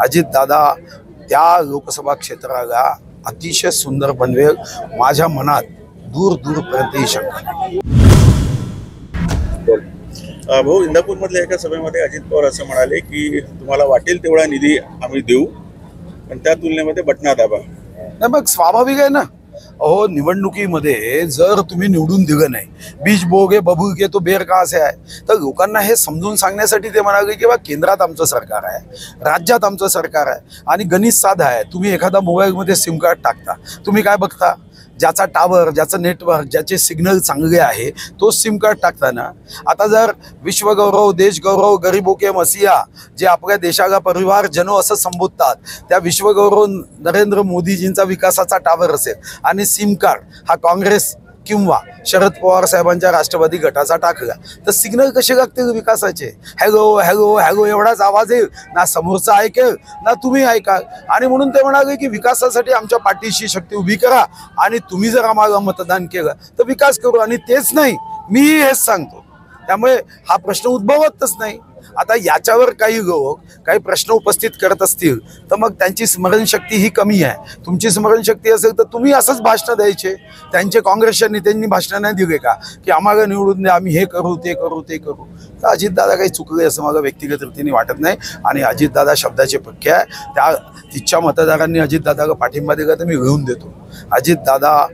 अजितदादा त्या लोकसभा क्षेत्राला अतिशय सुंदर बनवेल माझ्या मनात दूर दूरपर्यंतही शंका नाही. अ, भाऊ इंदापूरमधल्या एका सभेमध्ये अजित पवार असं म्हणाले की तुम्हाला वाटेल तेवढा निधी आम्ही देऊ पण त्या तुलनेमध्ये बटना दाबा. नाही मग स्वाभाविक आहे ना. अहो निवडणुकीमध्ये जर तुम्ही निवडून दिलं नाही बीज बोगे बबू के तो बेर का असे आहे तर लोकांना हे समजून सांगण्यासाठी ते म्हणाले की बा केंद्रात आमचं सरकार आहे राज्यात आमचं सरकार आहे आणि गणित साधा आहे. तुम्ही एखादा मोबाईलमध्ये सिम कार्ड टाकता. तुम्ही काय बघता? ज्याचा टावर ज्याचं नेटवर्क ज्याचे सिग्नल चांगले आहे तो सिम कार्ड टाकताना आता जर विश्वगौरव देशगौरव गरीबो के मसिया जे आपल्या देशाला परिवार जनो असं संबोधतात त्या विश्वगौरव नरेंद्र मोदीजींचा विकासाचा टावर असेल आणि सिम कार्ड हा काँग्रेस किंवा शरद पवार साहेबांच्या राष्ट्रवादी गटाचा टाकला. तर सिग्नल कसे लागतील विकासाचे? हॅलो हॅलो हॅलो एवढाच आवाज येईल ना समोरचा ऐकेल ना तुम्ही ऐकाल. आणि म्हणून ते म्हणाले की विकासासाठी आमच्या पाठीशी शक्ती उभी करा आणि तुम्ही जर आम्हाला मतदान केलं तर विकास करू. आणि तेच नाही मीही हेच सांगतो. त्यामुळे हा प्रश्न उद्भवतच नाही. आता याच्यावर काही लोक काही प्रश्न उपस्थित करत असतील तर मग त्यांची स्मरणशक्ती ही कमी आहे. तुमची स्मरणशक्ती असेल तर तुम्ही असंच भाषणं द्यायचे. त्यांचे काँग्रेसच्या नेत्यांनी भाषणं नाही दिले का? की आम्हाला निवडून द्या आम्ही हे करू ते करू ते करू. तर अजितदादा काही चुकले असं मला व्यक्तिगत रीतीने वाटत नाही. आणि अजितदादा शब्दाचे पक्के आहे. त्या तिच्या मतदारांनी अजितदादाला पाठिंबा दिला तर मी घेऊन देतो. अजितदादा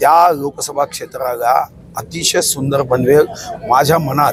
त्या लोकसभा क्षेत्राला अतिशय सुंदर बनवेल. माझ्या मनात